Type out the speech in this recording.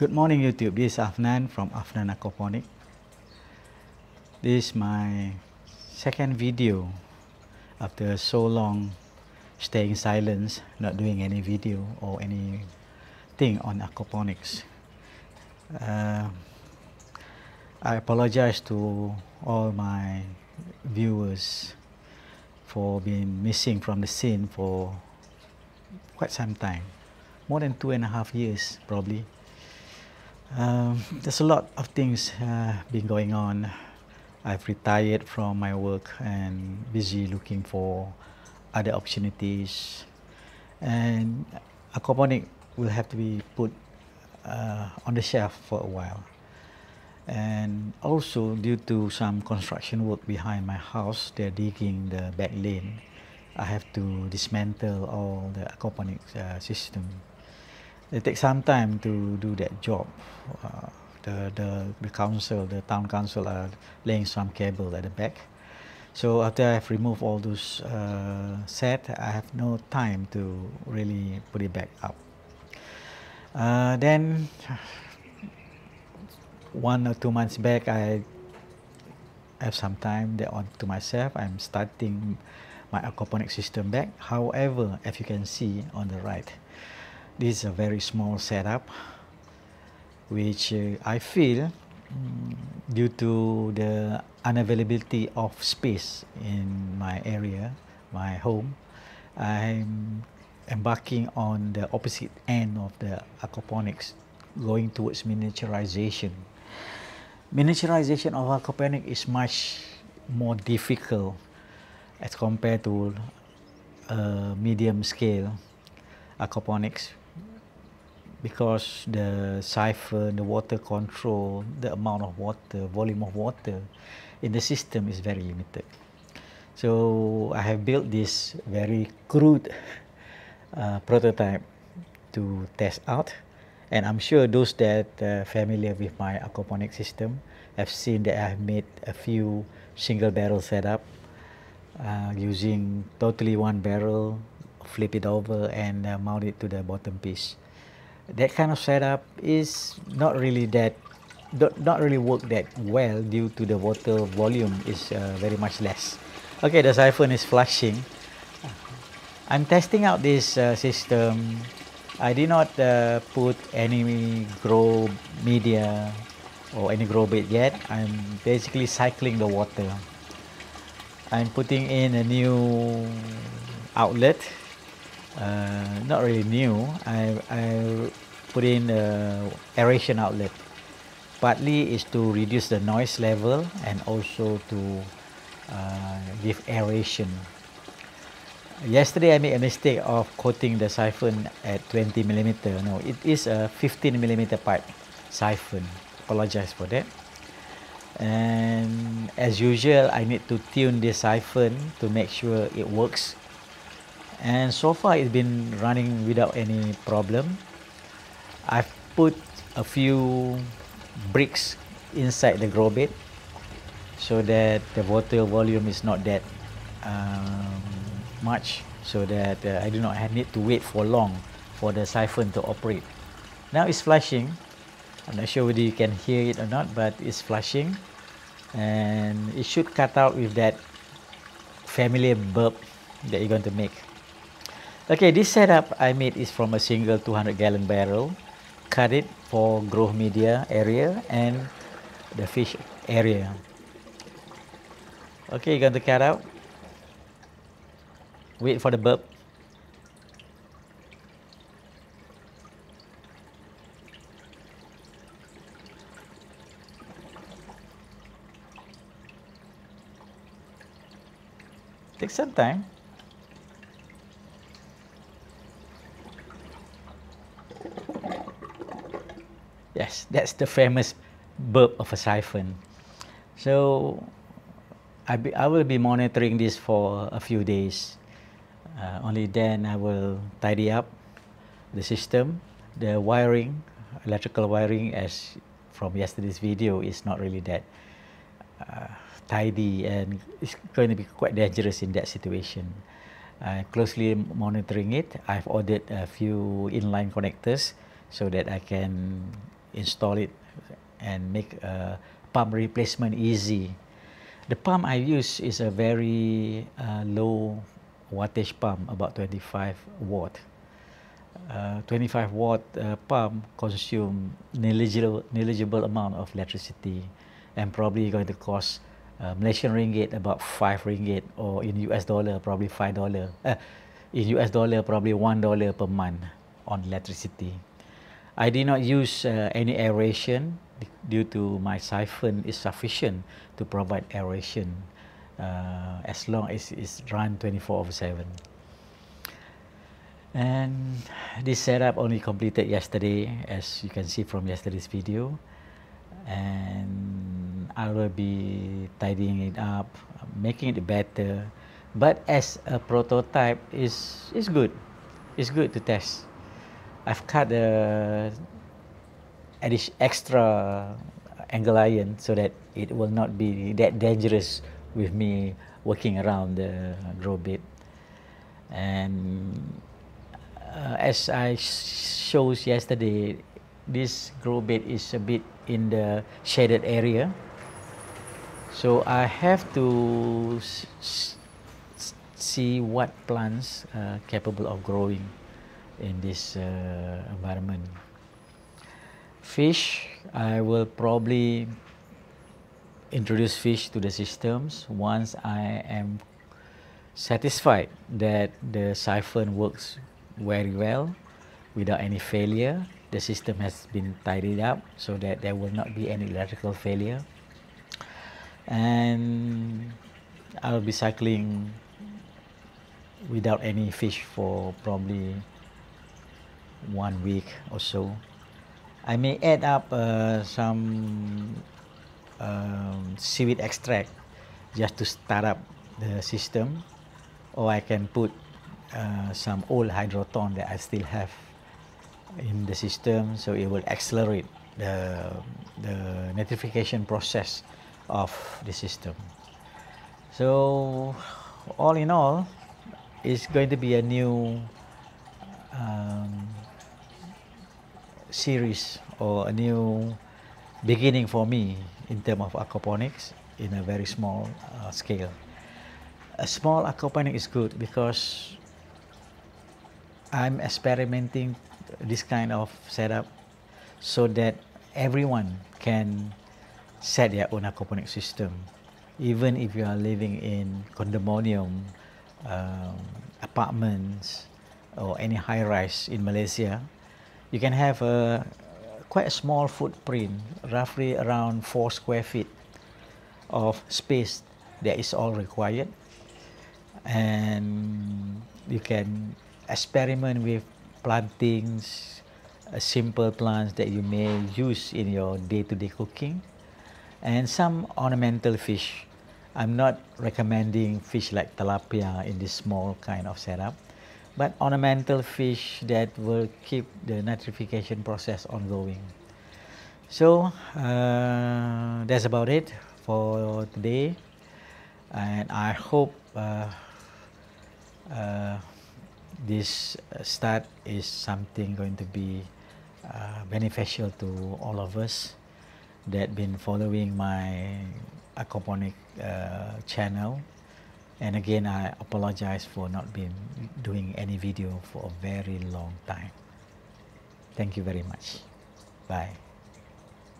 Good morning YouTube, this is Affnan from Affnan Aquaponic. This is my second video after so long staying silence, not doing any video or anything on aquaponics. Uh, I apologize to all my viewers for being missing from the scene for quite some time, more than two and a half years probably. Um, there's a lot of things uh, been going on. I've retired from my work and busy looking for other opportunities. And aquaponic will have to be put uh, on the shelf for a while. And also due to some construction work behind my house, they're digging the back lane. I have to dismantle all the aquaponics uh, system it takes some time to do that job. Uh, the, the, the council, the town council are laying some cable at the back. So after I've removed all those uh, set, I have no time to really put it back up. Uh, then one or two months back, I have some time there on to myself. I'm starting my aquaponic system back. However, as you can see on the right, this is a very small setup which uh, I feel um, due to the unavailability of space in my area, my home, I'm embarking on the opposite end of the aquaponics, going towards miniaturization. Miniaturization of aquaponics is much more difficult as compared to uh, medium scale aquaponics because the siphon, the water control, the amount of water, volume of water in the system is very limited. So I have built this very crude uh, prototype to test out and I'm sure those that are familiar with my aquaponic system have seen that I have made a few single barrel setup uh, using totally one barrel, flip it over and uh, mount it to the bottom piece that kind of setup is not really that not really work that well due to the water volume is uh, very much less. Okay, the siphon is flushing. I'm testing out this uh, system. I did not uh, put any grow media or any grow bait yet. I'm basically cycling the water. I'm putting in a new outlet uh, not really new. I, I put in a aeration outlet. Partly is to reduce the noise level and also to uh, give aeration. Yesterday I made a mistake of coating the siphon at 20 millimeter. No, it is a 15 millimeter pipe siphon. Apologize for that. And as usual, I need to tune this siphon to make sure it works and so far it's been running without any problem. I've put a few bricks inside the grow bed so that the water volume is not that um, much so that uh, I do not need to wait for long for the siphon to operate. Now it's flushing. I'm not sure whether you can hear it or not, but it's flushing and it should cut out with that familiar burp that you're going to make. Okay, this setup I made is from a single 200 gallon barrel. Cut it for growth media area and the fish area. Okay, you're going to cut out. Wait for the burp. Take some time. Yes, that's the famous burp of a siphon. So I, be, I will be monitoring this for a few days. Uh, only then I will tidy up the system. The wiring, electrical wiring as from yesterday's video is not really that uh, tidy and it's going to be quite dangerous in that situation. I'm closely monitoring it. I've ordered a few inline connectors so that I can install it and make a pump replacement easy. The pump I use is a very uh, low wattage pump, about 25 watt. Uh, 25 watt uh, pump consume negligible, negligible amount of electricity and probably going to cost uh, Malaysian ringgit about 5 ringgit or in US dollar probably 5 dollar. Uh, in US dollar probably 1 dollar per month on electricity. I did not use uh, any aeration due to my siphon is sufficient to provide aeration uh, as long as it's run 24 over 7. And this setup only completed yesterday as you can see from yesterday's video. And I will be tidying it up, making it better. But as a prototype is is good. It's good to test. I've cut the extra angle iron so that it will not be that dangerous with me working around the grow bed. And uh, as I shows yesterday, this grow bed is a bit in the shaded area. So I have to see what plants are capable of growing in this uh, environment. Fish, I will probably introduce fish to the systems once I am satisfied that the siphon works very well without any failure. The system has been tidied up so that there will not be any electrical failure. And I'll be cycling without any fish for probably one week or so. I may add up uh, some um, seaweed extract just to start up the system or I can put uh, some old hydroton that I still have in the system so it will accelerate the, the nitrification process of the system. So all in all, it's going to be a new um, series or a new beginning for me in terms of aquaponics in a very small uh, scale. A small aquaponic is good because I'm experimenting this kind of setup so that everyone can set their own aquaponic system. Even if you are living in condominium, um, apartments, or any high rise in Malaysia, you can have a quite a small footprint, roughly around four square feet of space that is all required. And you can experiment with plantings, uh, simple plants that you may use in your day-to-day -day cooking, and some ornamental fish. I'm not recommending fish like tilapia in this small kind of setup, but ornamental fish that will keep the nitrification process ongoing. So uh, that's about it for today, and I hope uh, uh, this uh, start is something going to be uh, beneficial to all of us that been following my aquaponic uh, channel and again I apologize for not being doing any video for a very long time. Thank you very much. Bye